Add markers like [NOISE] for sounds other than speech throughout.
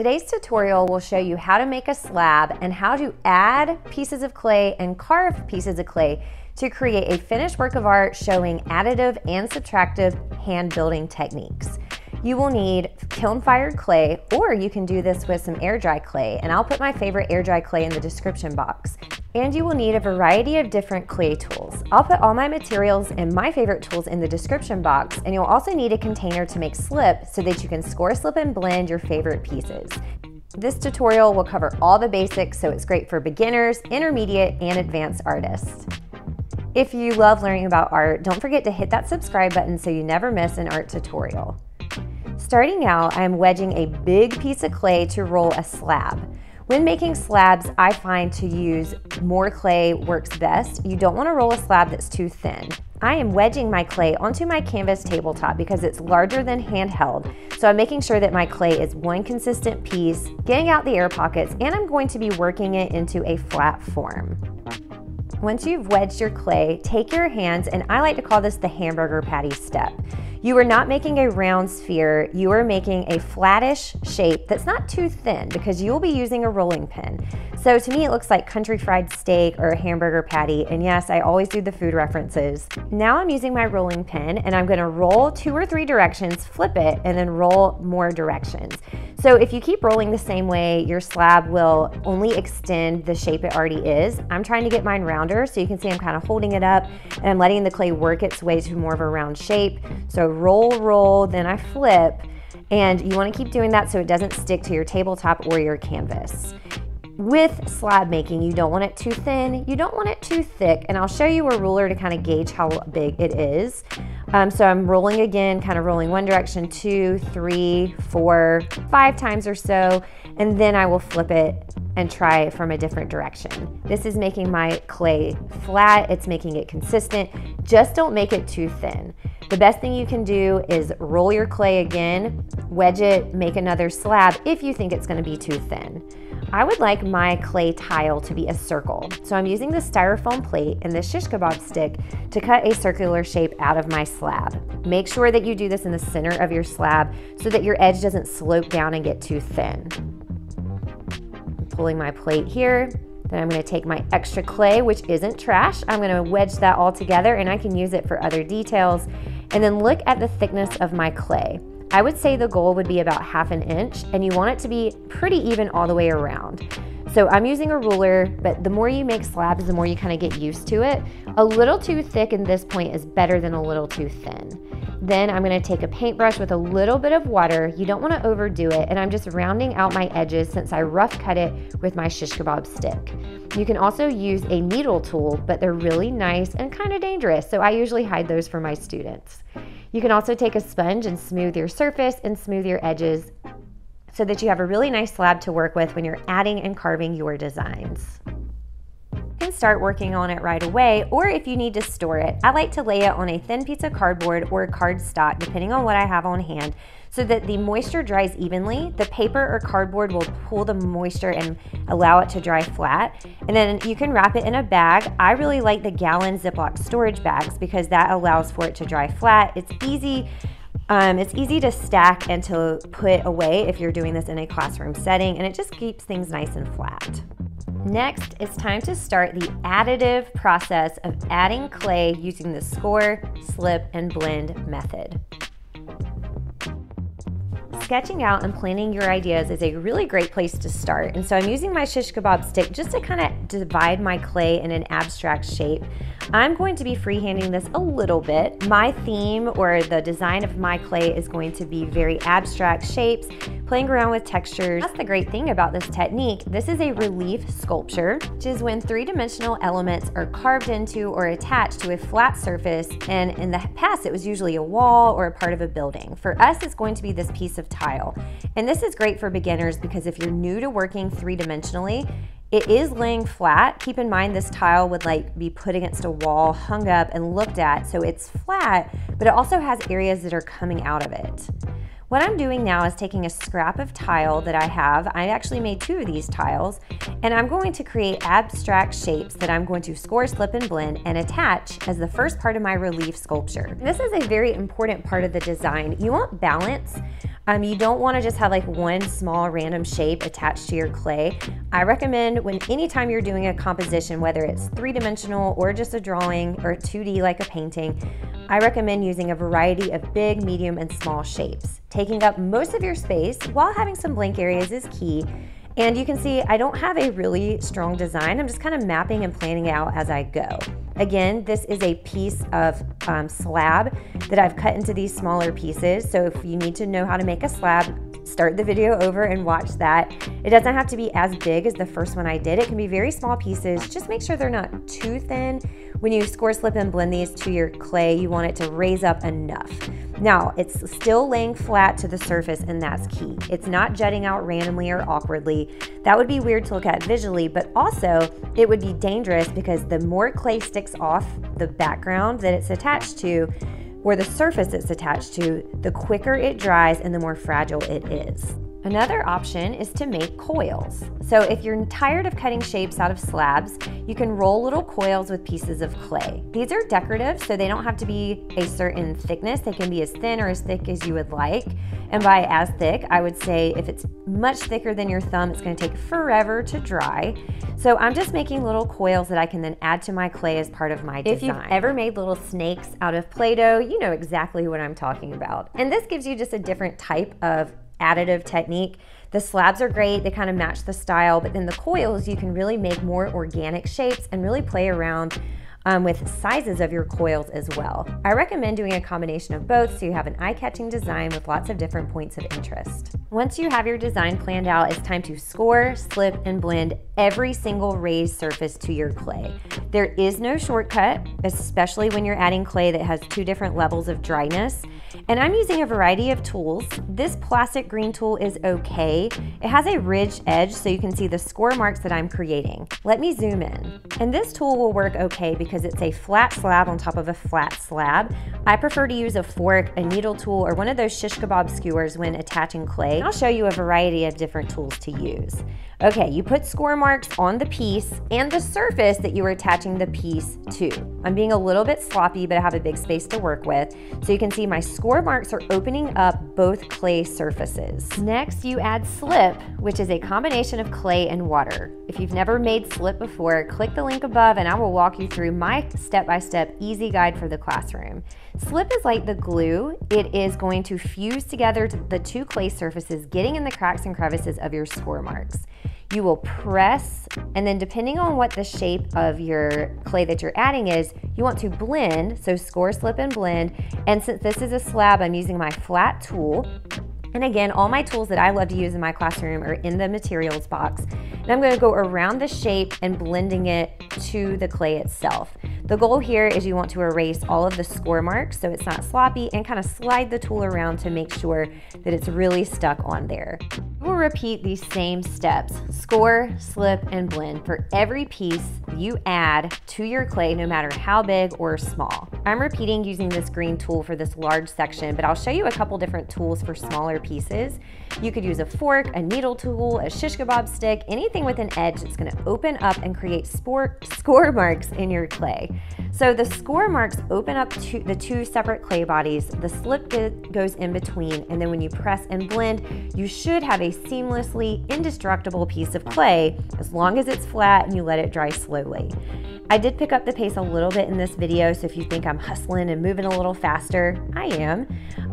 Today's tutorial will show you how to make a slab and how to add pieces of clay and carve pieces of clay to create a finished work of art showing additive and subtractive hand building techniques. You will need kiln fired clay, or you can do this with some air dry clay, and I'll put my favorite air dry clay in the description box. And you will need a variety of different clay tools. I'll put all my materials and my favorite tools in the description box, and you'll also need a container to make slip so that you can score, slip, and blend your favorite pieces. This tutorial will cover all the basics, so it's great for beginners, intermediate, and advanced artists. If you love learning about art, don't forget to hit that subscribe button so you never miss an art tutorial. Starting out, I am wedging a big piece of clay to roll a slab. When making slabs, I find to use more clay works best. You don't want to roll a slab that's too thin. I am wedging my clay onto my canvas tabletop because it's larger than handheld. So I'm making sure that my clay is one consistent piece, getting out the air pockets, and I'm going to be working it into a flat form. Once you've wedged your clay, take your hands, and I like to call this the hamburger patty step. You are not making a round sphere, you are making a flattish shape that's not too thin because you will be using a rolling pin. So to me, it looks like country fried steak or a hamburger patty. And yes, I always do the food references. Now I'm using my rolling pin and I'm gonna roll two or three directions, flip it, and then roll more directions. So if you keep rolling the same way, your slab will only extend the shape it already is. I'm trying to get mine rounder, so you can see I'm kind of holding it up and I'm letting the clay work its way to more of a round shape. So roll, roll, then I flip, and you wanna keep doing that so it doesn't stick to your tabletop or your canvas. With slab making, you don't want it too thin, you don't want it too thick, and I'll show you a ruler to kind of gauge how big it is. Um, so I'm rolling again, kind of rolling one direction, two, three, four, five times or so, and then I will flip it and try it from a different direction. This is making my clay flat, it's making it consistent. Just don't make it too thin. The best thing you can do is roll your clay again, wedge it, make another slab if you think it's gonna be too thin. I would like my clay tile to be a circle. So I'm using the styrofoam plate and the shish kebab stick to cut a circular shape out of my slab. Make sure that you do this in the center of your slab so that your edge doesn't slope down and get too thin. I'm pulling my plate here. Then I'm gonna take my extra clay, which isn't trash. I'm gonna wedge that all together and I can use it for other details. And then look at the thickness of my clay. I would say the goal would be about half an inch and you want it to be pretty even all the way around. So I'm using a ruler, but the more you make slabs, the more you kind of get used to it. A little too thick in this point is better than a little too thin. Then I'm gonna take a paintbrush with a little bit of water. You don't wanna overdo it, and I'm just rounding out my edges since I rough cut it with my shish kebab stick. You can also use a needle tool, but they're really nice and kind of dangerous, so I usually hide those for my students. You can also take a sponge and smooth your surface and smooth your edges so that you have a really nice slab to work with when you're adding and carving your designs. You can start working on it right away, or if you need to store it, I like to lay it on a thin piece of cardboard or cardstock, depending on what I have on hand, so that the moisture dries evenly. The paper or cardboard will pull the moisture and allow it to dry flat. And then you can wrap it in a bag. I really like the gallon Ziploc storage bags because that allows for it to dry flat. It's easy um, it's easy to stack and to put away if you're doing this in a classroom setting, and it just keeps things nice and flat. Next, it's time to start the additive process of adding clay using the score, slip, and blend method sketching out and planning your ideas is a really great place to start. And so I'm using my shish kebab stick just to kind of divide my clay in an abstract shape. I'm going to be freehanding this a little bit. My theme or the design of my clay is going to be very abstract shapes, playing around with textures. That's the great thing about this technique. This is a relief sculpture, which is when three-dimensional elements are carved into or attached to a flat surface. And in the past, it was usually a wall or a part of a building. For us, it's going to be this piece of. And this is great for beginners because if you're new to working three-dimensionally, it is laying flat. Keep in mind this tile would like be put against a wall, hung up and looked at, so it's flat, but it also has areas that are coming out of it. What I'm doing now is taking a scrap of tile that I have. I actually made two of these tiles and I'm going to create abstract shapes that I'm going to score, slip, and blend and attach as the first part of my relief sculpture. This is a very important part of the design. You want balance. Um, you don't want to just have like one small random shape attached to your clay. I recommend when anytime you're doing a composition, whether it's three-dimensional or just a drawing or 2D like a painting, I recommend using a variety of big, medium, and small shapes. Taking up most of your space while having some blank areas is key and you can see I don't have a really strong design. I'm just kind of mapping and planning out as I go. Again, this is a piece of um, slab that I've cut into these smaller pieces. So if you need to know how to make a slab, start the video over and watch that. It doesn't have to be as big as the first one I did. It can be very small pieces. Just make sure they're not too thin. When you score, slip, and blend these to your clay, you want it to raise up enough. Now, it's still laying flat to the surface and that's key. It's not jutting out randomly or awkwardly. That would be weird to look at visually, but also it would be dangerous because the more clay sticks off the background that it's attached to, where the surface it's attached to, the quicker it dries and the more fragile it is. Another option is to make coils. So if you're tired of cutting shapes out of slabs, you can roll little coils with pieces of clay. These are decorative, so they don't have to be a certain thickness. They can be as thin or as thick as you would like. And by as thick, I would say if it's much thicker than your thumb, it's gonna take forever to dry. So I'm just making little coils that I can then add to my clay as part of my design. If you've ever made little snakes out of Play-Doh, you know exactly what I'm talking about. And this gives you just a different type of additive technique. The slabs are great, they kind of match the style, but then the coils, you can really make more organic shapes and really play around um, with sizes of your coils as well. I recommend doing a combination of both so you have an eye-catching design with lots of different points of interest. Once you have your design planned out, it's time to score, slip, and blend every single raised surface to your clay. There is no shortcut, especially when you're adding clay that has two different levels of dryness. And I'm using a variety of tools. This plastic green tool is okay. It has a ridged edge so you can see the score marks that I'm creating. Let me zoom in. And this tool will work okay because because it's a flat slab on top of a flat slab. I prefer to use a fork, a needle tool, or one of those shish kebab skewers when attaching clay. I'll show you a variety of different tools to use. Okay, you put score marks on the piece and the surface that you are attaching the piece to. I'm being a little bit sloppy, but I have a big space to work with. So you can see my score marks are opening up both clay surfaces. Next, you add slip, which is a combination of clay and water. If you've never made slip before, click the link above and I will walk you through my step-by-step easy guide for the classroom. Slip is like the glue. It is going to fuse together the two clay surfaces, getting in the cracks and crevices of your score marks. You will press, and then depending on what the shape of your clay that you're adding is, you want to blend, so score, slip, and blend. And since this is a slab, I'm using my flat tool. And again, all my tools that I love to use in my classroom are in the materials box. And I'm gonna go around the shape and blending it to the clay itself. The goal here is you want to erase all of the score marks so it's not sloppy and kind of slide the tool around to make sure that it's really stuck on there. We'll repeat these same steps, score, slip, and blend for every piece you add to your clay, no matter how big or small. I'm repeating using this green tool for this large section, but I'll show you a couple different tools for smaller pieces. You could use a fork, a needle tool, a shish kebab stick, anything with an edge that's gonna open up and create sport, score marks in your clay. So the score marks open up to the two separate clay bodies, the slip goes in between, and then when you press and blend, you should have a seamlessly indestructible piece of clay as long as it's flat and you let it dry slowly. I did pick up the pace a little bit in this video, so if you think I'm hustling and moving a little faster, I am.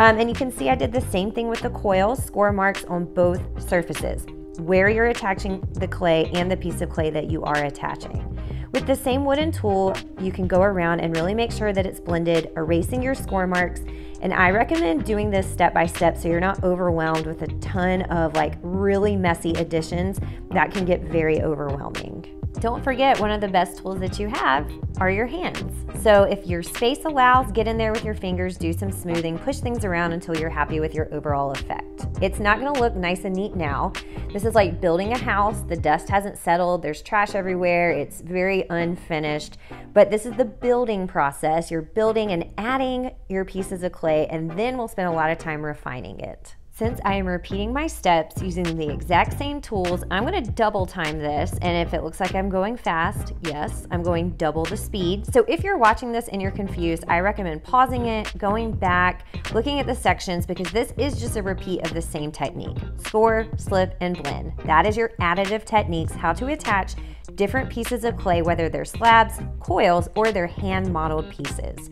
Um, and you can see I did the same thing with the coils, score marks on both surfaces, where you're attaching the clay and the piece of clay that you are attaching. With the same wooden tool, you can go around and really make sure that it's blended, erasing your score marks. And I recommend doing this step by step so you're not overwhelmed with a ton of like really messy additions that can get very overwhelming. Don't forget, one of the best tools that you have are your hands. So if your space allows, get in there with your fingers, do some smoothing, push things around until you're happy with your overall effect. It's not gonna look nice and neat now. This is like building a house. The dust hasn't settled, there's trash everywhere, it's very unfinished. But this is the building process. You're building and adding your pieces of clay, and then we'll spend a lot of time refining it. Since I am repeating my steps using the exact same tools, I'm gonna double time this. And if it looks like I'm going fast, yes, I'm going double the speed. So if you're watching this and you're confused, I recommend pausing it, going back, looking at the sections because this is just a repeat of the same technique. Score, slip, and blend. That is your additive techniques, how to attach different pieces of clay, whether they're slabs, coils, or they're hand modeled pieces.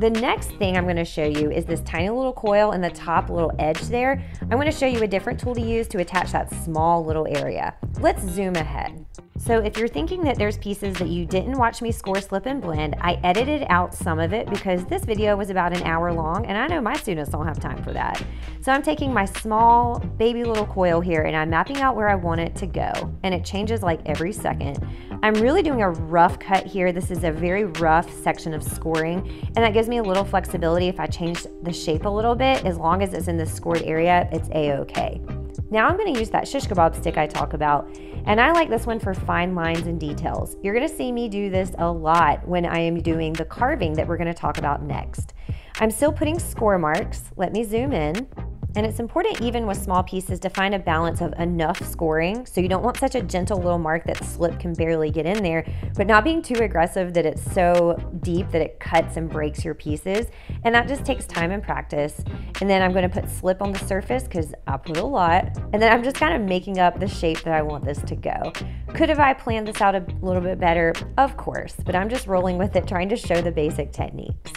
The next thing I'm gonna show you is this tiny little coil in the top little edge there. I'm gonna show you a different tool to use to attach that small little area. Let's zoom ahead. So if you're thinking that there's pieces that you didn't watch me score, slip, and blend, I edited out some of it because this video was about an hour long and I know my students don't have time for that. So I'm taking my small baby little coil here and I'm mapping out where I want it to go and it changes like every second. I'm really doing a rough cut here. This is a very rough section of scoring and that gives me a little flexibility if I change the shape a little bit. As long as it's in the scored area, it's a-okay. Now I'm gonna use that shish kebab stick I talk about, and I like this one for fine lines and details. You're gonna see me do this a lot when I am doing the carving that we're gonna talk about next. I'm still putting score marks. Let me zoom in. And it's important, even with small pieces, to find a balance of enough scoring. So you don't want such a gentle little mark that slip can barely get in there, but not being too aggressive that it's so deep that it cuts and breaks your pieces. And that just takes time and practice. And then I'm going to put slip on the surface because I put a lot. And then I'm just kind of making up the shape that I want this to go. Could have I planned this out a little bit better? Of course, but I'm just rolling with it, trying to show the basic techniques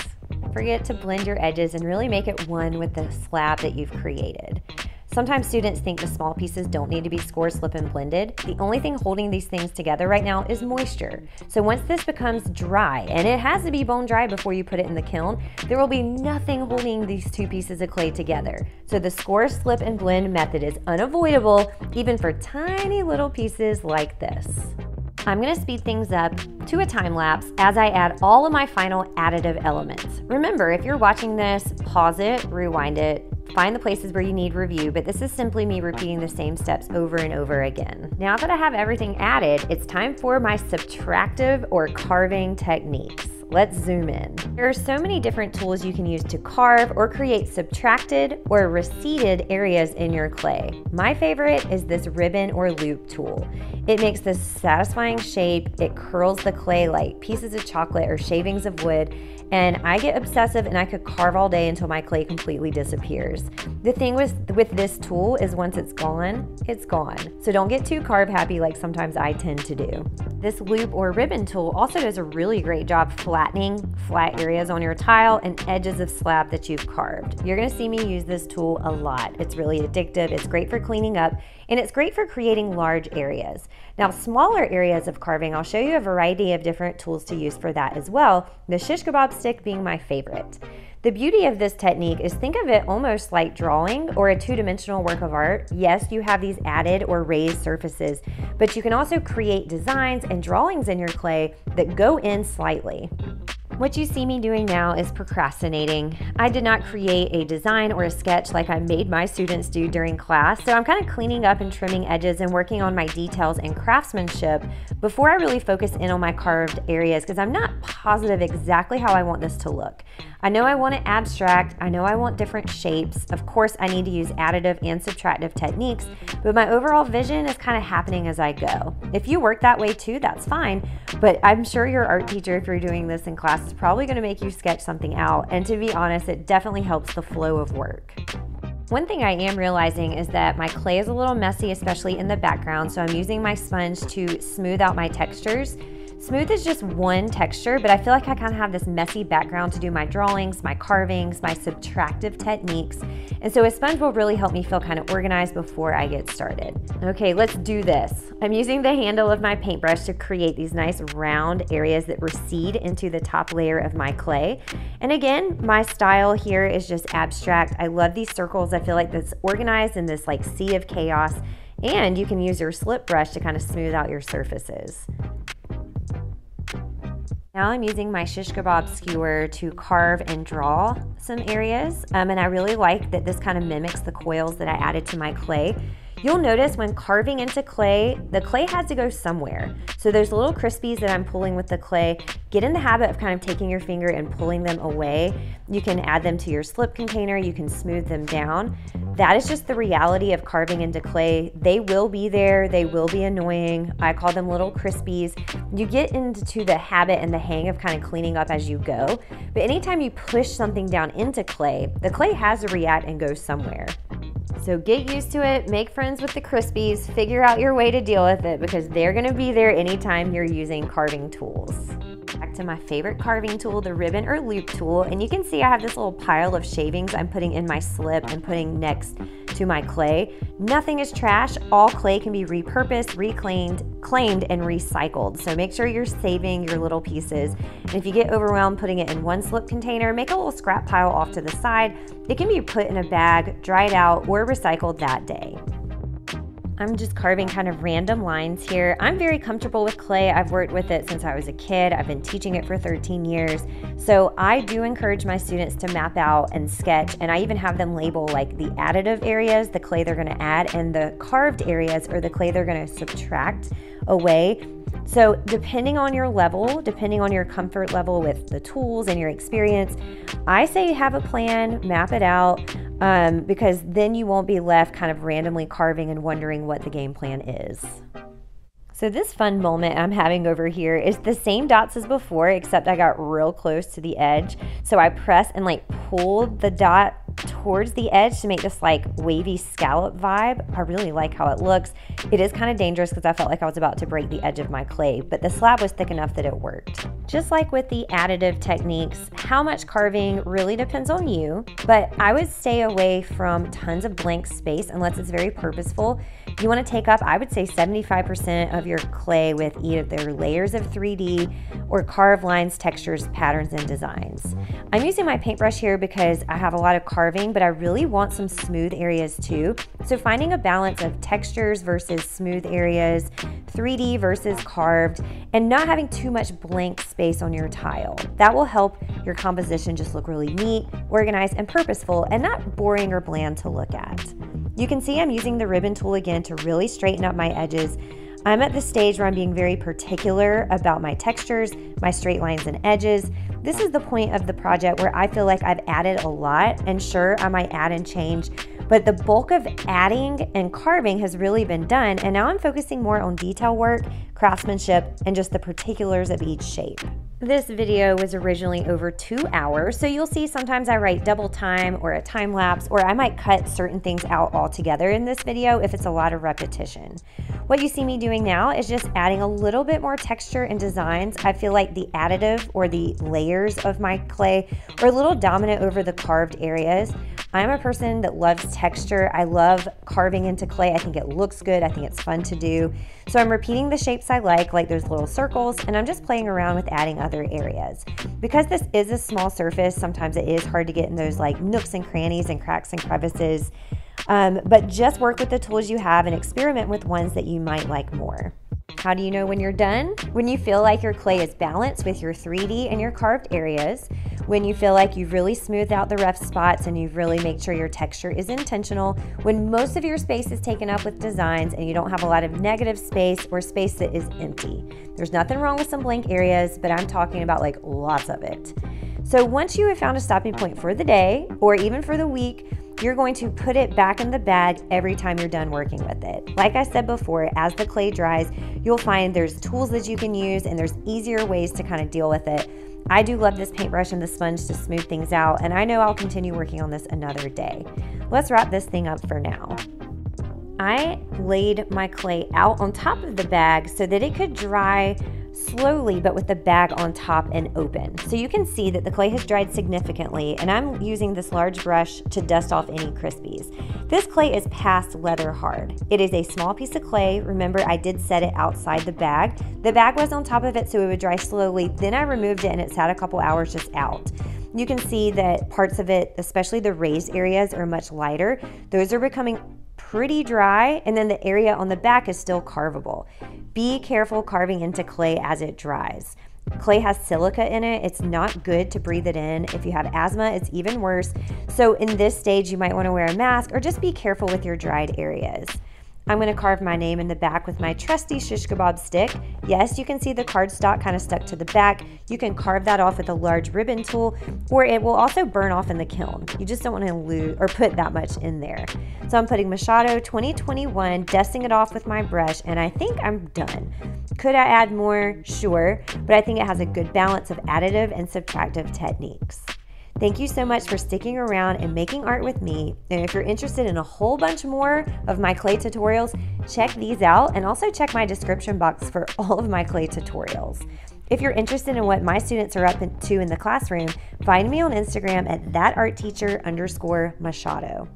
forget to blend your edges and really make it one with the slab that you've created. Sometimes students think the small pieces don't need to be scored, slip, and blended. The only thing holding these things together right now is moisture. So once this becomes dry, and it has to be bone dry before you put it in the kiln, there will be nothing holding these two pieces of clay together. So the score, slip, and blend method is unavoidable even for tiny little pieces like this. I'm gonna speed things up to a time lapse as I add all of my final additive elements. Remember, if you're watching this, pause it, rewind it, find the places where you need review, but this is simply me repeating the same steps over and over again. Now that I have everything added, it's time for my subtractive or carving techniques. Let's zoom in. There are so many different tools you can use to carve or create subtracted or receded areas in your clay. My favorite is this ribbon or loop tool. It makes this satisfying shape, it curls the clay like pieces of chocolate or shavings of wood, and I get obsessive and I could carve all day until my clay completely disappears. The thing with, with this tool is once it's gone, it's gone. So don't get too carve happy like sometimes I tend to do. This loop or ribbon tool also does a really great job flattening flat areas on your tile and edges of slab that you've carved. You're gonna see me use this tool a lot. It's really addictive, it's great for cleaning up, and it's great for creating large areas. Now, smaller areas of carving, I'll show you a variety of different tools to use for that as well, the shish kebab stick being my favorite. The beauty of this technique is think of it almost like drawing or a two-dimensional work of art. Yes, you have these added or raised surfaces, but you can also create designs and drawings in your clay that go in slightly. What you see me doing now is procrastinating. I did not create a design or a sketch like I made my students do during class, so I'm kind of cleaning up and trimming edges and working on my details and craftsmanship before I really focus in on my carved areas because I'm not positive exactly how I want this to look. I know I want it abstract, I know I want different shapes. Of course, I need to use additive and subtractive techniques, but my overall vision is kind of happening as I go. If you work that way too, that's fine, but I'm sure your art teacher, if you're doing this in class, is probably going to make you sketch something out. And to be honest, it definitely helps the flow of work. One thing I am realizing is that my clay is a little messy, especially in the background, so I'm using my sponge to smooth out my textures. Smooth is just one texture, but I feel like I kind of have this messy background to do my drawings, my carvings, my subtractive techniques. And so a sponge will really help me feel kind of organized before I get started. Okay, let's do this. I'm using the handle of my paintbrush to create these nice round areas that recede into the top layer of my clay. And again, my style here is just abstract. I love these circles. I feel like that's organized in this like sea of chaos. And you can use your slip brush to kind of smooth out your surfaces. Now I'm using my shish kebab skewer to carve and draw some areas. Um, and I really like that this kind of mimics the coils that I added to my clay. You'll notice when carving into clay, the clay has to go somewhere. So those little crispies that I'm pulling with the clay, get in the habit of kind of taking your finger and pulling them away. You can add them to your slip container, you can smooth them down. That is just the reality of carving into clay. They will be there, they will be annoying. I call them little crispies. You get into the habit and the hang of kind of cleaning up as you go. But anytime you push something down into clay, the clay has to react and go somewhere. So get used to it, make friends with the Crispies, figure out your way to deal with it because they're gonna be there anytime you're using carving tools. Back to my favorite carving tool, the ribbon or loop tool. And you can see I have this little pile of shavings I'm putting in my slip and putting next to my clay. Nothing is trash. All clay can be repurposed, reclaimed, claimed, and recycled. So make sure you're saving your little pieces. And if you get overwhelmed putting it in one slip container, make a little scrap pile off to the side. It can be put in a bag, dried out, or recycled that day. I'm just carving kind of random lines here. I'm very comfortable with clay. I've worked with it since I was a kid. I've been teaching it for 13 years. So I do encourage my students to map out and sketch, and I even have them label like the additive areas, the clay they're gonna add, and the carved areas or the clay they're gonna subtract away. So, depending on your level, depending on your comfort level with the tools and your experience, I say have a plan, map it out um, because then you won't be left kind of randomly carving and wondering what the game plan is. So this fun moment I'm having over here is the same dots as before, except I got real close to the edge. So I press and like pulled the dot towards the edge to make this like wavy scallop vibe. I really like how it looks. It is kind of dangerous because I felt like I was about to break the edge of my clay, but the slab was thick enough that it worked. Just like with the additive techniques, how much carving really depends on you, but I would stay away from tons of blank space unless it's very purposeful. You want to take up, I would say 75% of your clay with either layers of 3D or carved lines, textures, patterns, and designs. I'm using my paintbrush here because I have a lot of carving, but I really want some smooth areas too. So finding a balance of textures versus smooth areas, 3D versus carved, and not having too much blank space on your tile. That will help your composition just look really neat, organized, and purposeful, and not boring or bland to look at. You can see I'm using the ribbon tool again to really straighten up my edges I'm at the stage where I'm being very particular about my textures, my straight lines and edges. This is the point of the project where I feel like I've added a lot, and sure, I might add and change, but the bulk of adding and carving has really been done, and now I'm focusing more on detail work, craftsmanship, and just the particulars of each shape. This video was originally over two hours, so you'll see sometimes I write double time or a time lapse, or I might cut certain things out altogether in this video if it's a lot of repetition. What you see me doing now is just adding a little bit more texture and designs. I feel like the additive or the layers of my clay are a little dominant over the carved areas. I'm a person that loves texture. I love carving into clay. I think it looks good. I think it's fun to do. So I'm repeating the shapes I like, like those little circles, and I'm just playing around with adding other areas. Because this is a small surface, sometimes it is hard to get in those like nooks and crannies and cracks and crevices. Um, but just work with the tools you have and experiment with ones that you might like more. How do you know when you're done? When you feel like your clay is balanced with your 3D and your carved areas, when you feel like you've really smoothed out the rough spots and you've really made sure your texture is intentional, when most of your space is taken up with designs and you don't have a lot of negative space or space that is empty. There's nothing wrong with some blank areas, but I'm talking about like lots of it. So once you have found a stopping point for the day or even for the week, you're going to put it back in the bag every time you're done working with it. Like I said before, as the clay dries, you'll find there's tools that you can use and there's easier ways to kind of deal with it. I do love this paintbrush and the sponge to smooth things out, and I know I'll continue working on this another day. Let's wrap this thing up for now. I laid my clay out on top of the bag so that it could dry slowly but with the bag on top and open. So you can see that the clay has dried significantly and I'm using this large brush to dust off any crispies. This clay is past leather hard. It is a small piece of clay. Remember I did set it outside the bag. The bag was on top of it so it would dry slowly. Then I removed it and it sat a couple hours just out. You can see that parts of it, especially the raised areas, are much lighter. Those are becoming pretty dry, and then the area on the back is still carvable. Be careful carving into clay as it dries. Clay has silica in it. It's not good to breathe it in. If you have asthma, it's even worse. So, in this stage, you might want to wear a mask or just be careful with your dried areas. I'm going to carve my name in the back with my trusty shish kebab stick. Yes, you can see the cardstock kind of stuck to the back. You can carve that off with a large ribbon tool, or it will also burn off in the kiln. You just don't want to lose or put that much in there. So I'm putting Machado 2021, dusting it off with my brush, and I think I'm done. Could I add more? Sure, but I think it has a good balance of additive and subtractive techniques. Thank you so much for sticking around and making art with me. And if you're interested in a whole bunch more of my clay tutorials, check these out and also check my description box for [LAUGHS] all of my clay tutorials. If you're interested in what my students are up to in the classroom, find me on Instagram at thatartteacher underscore Machado.